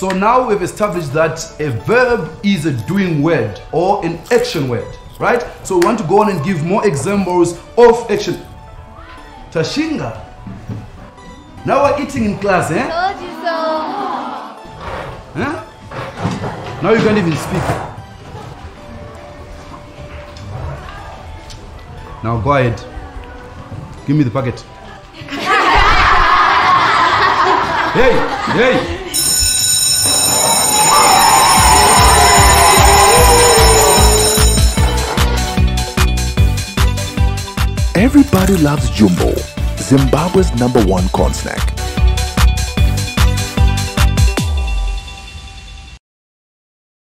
So now we've established that a verb is a doing word or an action word, right? So we want to go on and give more examples of action. Tashinga. Now we're eating in class, eh? Told you so. Huh? Now you can't even speak. Now go ahead. Give me the packet. hey, hey. Everybody loves Jumbo, Zimbabwe's number one corn snack.